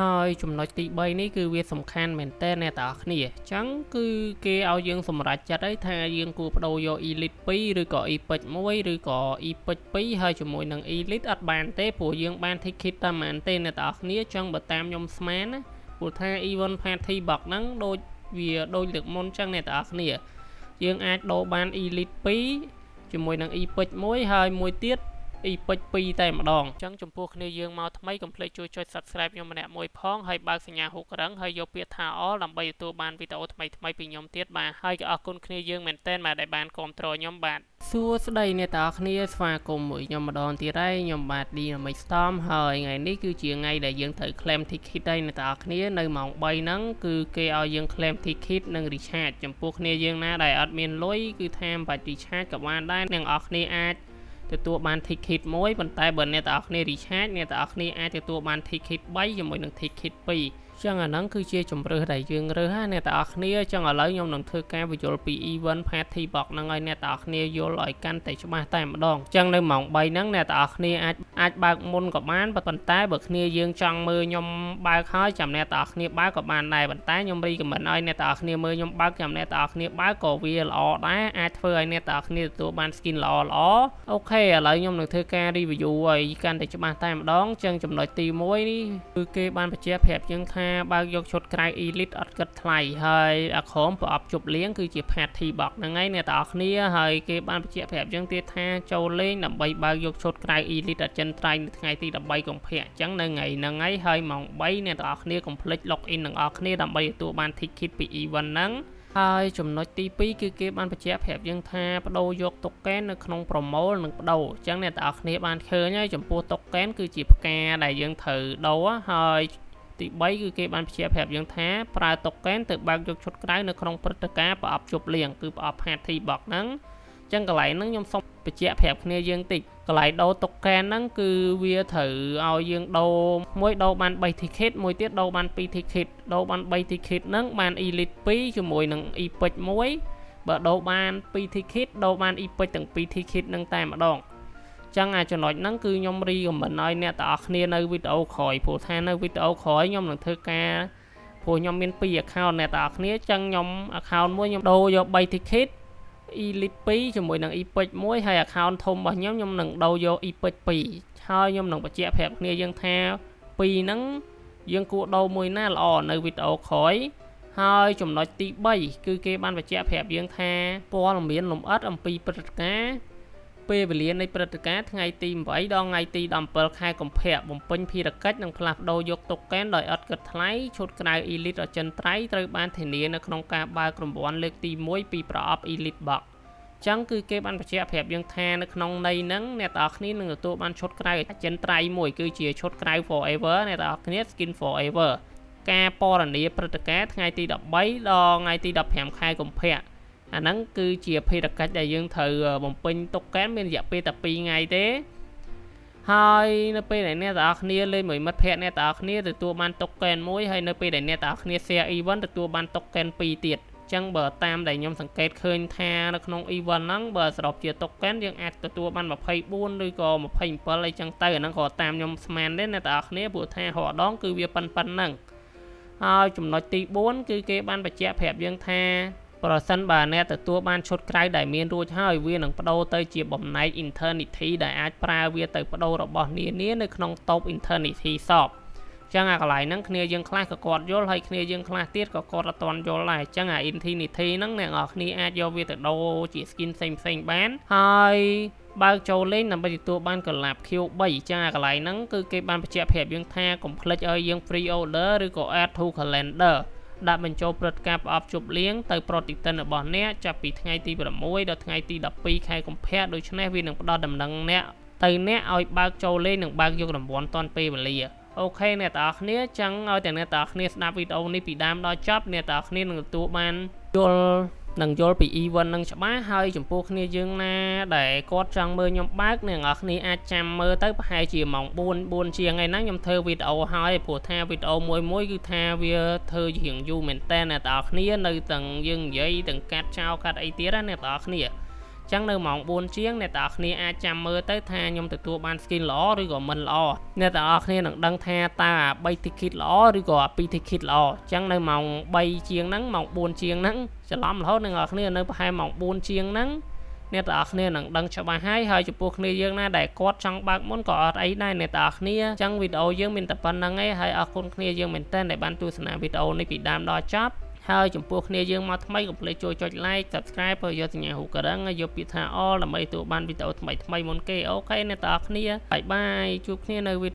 ហើយចំណុចទី3នេះគឺវាសំខាន់មែនតើអ្នកទាំងអស់គ្នាអញ្ចឹងគឺគេឲ្យយើងសម្រេចចិត្តហើយថាយើងគួរបដូរយក Elite 2ឬក៏ Epic 1ឬក៏ Epic 2ហើយជាមួយនឹង Elite អត់បានទេព្រោះយើងបាន ticket តាមមែនទេអ្នកទាំងអស់គ្នាអញ្ចឹងបើតាមខ្ញុំស្មានណាព្រោះថា Event Party Box ហ្នឹងដូចវាដូចលើកមុនអញ្ចឹងអ្នកទាំងអស់គ្នាយើងអាចដូរបាន Elite 2ជាមួយនឹង Epic 1ហើយមួយទៀត អ៊ីពេច2តែម្ដងអញ្ចឹងចំពោះគ្នាយើងមកថ្មីកុំភ្លេចជួយចុច Subscribe ខ្ញុំម្នាក់មួយផងហើយបើកសញ្ញាហុករឹងហើយយកពាក្យថា All ដើម្បីទទួលបានវីដេអូថ្មីថ្មីពីខ្ញុំទៀតបាទហើយក៏អរគុណគ្នាយើងមែនទែនបាទដែលបានគ្រប់គ្រងខ្ញុំបាទសួស្តីអ្នកទាំងអស់គ្នាស្វាគមន៍មួយខ្ញុំម្ដងទៀតហើយខ្ញុំបាទ Dynamic Storm ហើយថ្ងៃនេះគឺជាថ្ងៃដែលយើងត្រូវ claim ticket ហើយអ្នកទាំងអស់គ្នានៅម៉ោង3ហ្នឹងគឺគេឲ្យយើង claim ticket និង recharge ចំពោះគ្នាយើងណាដែលអត់មានលុយគឺថាមិនបាច់ recharge ក៏បានដែរអ្នកនរគ្នាអាច ទទួលបាន ticket មួយប៉ុន្តែបើអ្នកទាំងអស់គ្នា recharge អ្នកទាំងអស់គ្នាអាចទទួលបាន ticket 3ជាមួយនឹង ticket 2 ចឹងអាហ្នឹងគឺជាជំរើសដែលយើងរើសណាអ្នកទាំងអស់គ្នាចឹងឥឡូវខ្ញុំនឹងធ្វើការបញ្យល់ពី event party box ហ្នឹងឲ្យអ្នកទាំងអស់គ្នាយល់ឲ្យកាន់តែច្បាស់តែម្ដងចឹងនៅម៉ោង3ហ្នឹងអ្នកទាំងអស់គ្នាអាចអាចបើកមុនក៏បានប៉ុន្តែបើគ្នាយើងចង់មើលខ្ញុំបើកហើយចាំអ្នកទាំងអស់គ្នាបើកក៏បានដែរប៉ុន្តែខ្ញុំរីកមិនឲ្យអ្នកទាំងអស់គ្នាមើលខ្ញុំបើកចាំអ្នកទាំងអស់គ្នាបើកក៏វាល្អដែរអាចធ្វើឲ្យអ្នកទាំងអស់គ្នាទទួលបាន skin ល្អល្អអូខេឥឡូវខ្ញុំនឹងធ្វើការ review ឲ្យកាន់តែច្បាស់តែម្ដងចឹងចំណុចទី1នេះគឺគេបានបញ្ជាក់ប្រាប់យើងថាបើកយកឈុតក្រៅ Elite អត់គិតថ្លៃហើយអាក្រមប្រអប់ជប់លៀងគឺជា Party Box ហ្នឹងហើយអ្នកទាំងអស់គ្នាហើយគេបានបញ្ជាក់ប្រាប់យើងទៀតថាចូលលេងដើម្បីបើកយកឈុតក្រៅ Elite អចិន្ត្រៃយ៍នៅថ្ងៃទី13កុម្ភៈអញ្ចឹងនៅថ្ងៃហ្នឹងហើយហើយម៉ោង3អ្នកទាំងអស់គ្នាកុំភ្លេច log in ទាំងអស់គ្នាដើម្បីទទួលបាន ticket ពី event ហ្នឹងហើយចំណុចទី2គឺគេបានបញ្ជាក់ប្រាប់យើងថាបដូរយកតុកកែននៅក្នុងប្រមូលនិងបដូរអញ្ចឹងអ្នកទាំងអស់គ្នាបានឃើញហើយចំពោះតុកកែនគឺជាផ្កាដែលយើងត្រូវដូរហើយ ទី3គឺគេបានបញ្ជាក់ប្រាប់យើងថាប្រើតុកកែនទៅបើកយកឈុតក្រៅនៅក្នុងព្រឹត្តិការណ៍ប្រអប់ជប់លៀងគឺប្រអប់ party box ហ្នឹងចឹងកន្លែងហ្នឹងខ្ញុំសូមបញ្ជាក់ប្រាប់គ្នាយើងតិចកន្លែងដូរតុកកែនហ្នឹងគឺវាត្រូវឲ្យយើងដូរមួយដូរបាន3 ticket មួយទៀតដូរបាន2 ticket ដូរបាន3 ticket ហ្នឹងបាន elite 2ជាមួយនឹង epic 1បើដូរបាន2 ticket ដូរបាន epic ទាំង2 ticket ហ្នឹងតែម្ដង ចឹងអាចំណុចហ្នឹងគឺខ្ញុំរីកមិនឲ្យអ្នកទាំងអស់គ្នានៅវីដេអូក្រោយព្រោះថានៅវីដេអូក្រោយខ្ញុំនឹងធ្វើការព្រោះខ្ញុំមាន2 account អ្នកទាំងអស់គ្នាចឹងខ្ញុំ account មួយខ្ញុំដូរយក3 ticket Elite 2ជាមួយនឹង Epic 1ហើយ account ធំរបស់ខ្ញុំខ្ញុំនឹងដូរយក Epic 2ហើយខ្ញុំនឹងបញ្ជាក់ប្រាប់គ្នាយើងថា2ហ្នឹងយើងគួរដូរមួយណាល្អនៅវីដេអូក្រោយហើយចំណុចទី3គឺគេបានបញ្ជាក់ប្រាប់យើងថាព័ត៌មានលម្អិតអំពីព្រឹត្តិការណ៍ ពេលវេលានៃព្រឹត្តិការណ៍ថ្ងៃទី8ដល់ថ្ងៃទី17ខែកុម្ភៈបំពេញភារកិច្ចនិងផ្លាស់ប្ដូរយកតុកកែនដោយឥតគិតថ្លៃឈុតក្រៅ Elite អចិន្ត្រៃយ៍ត្រូវបានធានានៅក្នុងការបើករង្វាន់លើកទី1ពីប្រអប់ Elite Box ចឹងគឺគេបានបញ្ជាក់ប្រាប់យើងថានៅក្នុងន័យហ្នឹងអ្នកទាំងអស់គ្នានឹងទទួលបានឈុតក្រៅអចិន្ត្រៃយ៍មួយគឺជាឈុតក្រៅ Forever អ្នកទាំងអស់គ្នា Skin Forever ការពណ៌នាព្រឹត្តិការណ៍ថ្ងៃទី13ដល់ថ្ងៃទី15ខែកុម្ភៈ អាហ្នឹងគឺជាភារកិច្ចដែលយើងត្រូវបំពេញទុកកែនមានរយៈពេលតែ2ថ្ងៃទេហើយនៅពេលដែលអ្នកទាំងអស់គ្នាលេងមួយមិត្តភ័ក្តិអ្នកទាំងអស់គ្នាទទួលបានតុកកែនមួយហើយនៅពេលដែលអ្នកទាំងអស់គ្នា share event ទទួលបានតុកកែន2ទៀតចឹងបើតាមដែលខ្ញុំសង្កេតឃើញថានៅក្នុង event ហ្នឹងបើសរុបជាតុកកែនយើងអាចទទួលបាន24ឬក៏27អីចឹងទៅអាហ្នឹងក៏តាមខ្ញុំស្មានដែរអ្នកទាំងអស់គ្នាព្រោះថារាល់ដងគឺវាប៉ុណ្ប៉ុណ្ណឹងហើយចំណុចទី4គឺគេបានបញ្ជាក់ប្រាប់យើងថា ប្រសិនបើអ្នកទទួលបានឈុតក្រៅដែលមានរួចហើយវានឹងបដូរទៅជាបំណែក Eternity ដែលអាចប្រើវាទៅបដូររបស់នានានៅក្នុងតូប Eternity Shop ចឹងអាកន្លែងហ្នឹងគ្នាយើងខ្លះក៏គាត់យល់ហើយគ្នាយើងខ្លះទៀតក៏គាត់អត់ទាន់យល់ដែរចឹងអា Infinity ហ្នឹងអ្នកនរគ្នាអាចយកវាទៅដូរជា skin ផ្សេងផ្សេងបានហើយបើកចូលលេងដើម្បីទទួលបានកលាប Q3 ចាកន្លែងហ្នឹងគឺគេបានបញ្ជាក់ប្រាប់យើងថាកុំភ្លេចឲ្យយើង free order ឬក៏ add to calendar ដាក់បញ្ចូលព្រឹត្តិការណ៍ប្រអប់ជប់លៀងទៅប្រតិទិនរបស់អ្នកចាប់ពីថ្ងៃទី6ដល់ថ្ងៃទី12ខែកុម្ភៈដូច្នេះវានឹងផ្ដល់ដំណឹងអ្នកទៅអ្នកឲ្យបើកចូលលេងនិងបើកយករង្វាន់តាន់ពេលវេលាអូខេអ្នកទាំងអស់គ្នាចឹងឲ្យតែអ្នកទាំងអស់គ្នាស្ដាប់វីដេអូនេះពីដើមដល់ចប់អ្នកទាំងអស់គ្នានឹងទទួលបានយល់ នឹងយល់ពី event នឹងច្បាស់ហើយចំពោះគ្នាយើងណាដែលគាត់ចង់មើលខ្ញុំបើកអ្នកនរគ្នាអាចចាំមើលទៅប្រហែលជាម៉ោង4 4ជាងថ្ងៃហ្នឹងខ្ញុំធ្វើវីដេអូហើយព្រោះថាវីដេអូមួយមួយគឺថាវាធ្វើជាងយូរមែនតើអ្នកនរគ្នានៅទាំងយើងនិយាយទាំងកាត់ចោលកាត់អីទៀតណាអ្នកនរគ្នា ចឹងនៅម៉ោង4ជាងអ្នកទាំងអស់គ្នាអាចចាំមើលទៅថាខ្ញុំទទួលបាន skin ល្អឬក៏មិនល្អអ្នកទាំងអស់គ្នានឹងដឹងថាតើ3 ticket ល្អឬក៏2 ticket ល្អចឹងនៅម៉ោង3ជាងហ្នឹងម៉ោង4ជាងហ្នឹងច្រឡំរហូតអ្នកទាំងអស់គ្នានៅប្រហែលម៉ោង4ជាងហ្នឹងអ្នកទាំងអស់គ្នានឹងដឹងច្បាស់ហើយហើយចំពោះគ្នាយើងណាដែលគាត់ចង់បើកមុនក៏អត់អីដែរអ្នកទាំងអស់គ្នាអញ្ចឹងវីដេអូយើងមានតែប៉ុណ្្នឹងឯងហើយអរគុណគ្នាយើងមែនតើដែលបានទស្សនាវីដេអូនេះពីដើមដល់ចប់ ហើយចំពោះគ្នាយើងមកថ្មីកុំភ្លេចចូលចុច like subscribe ហើយយកសញ្ញារូបការ៉ឹងហើយយកពាក្យថា all ដើម្បីទទួលបានវីដេអូថ្មីថ្មីមុនគេអូខេអ្នកទាំងអស់គ្នាបាយបាយជួបគ្នានៅវី